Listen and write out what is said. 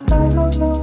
I don't know.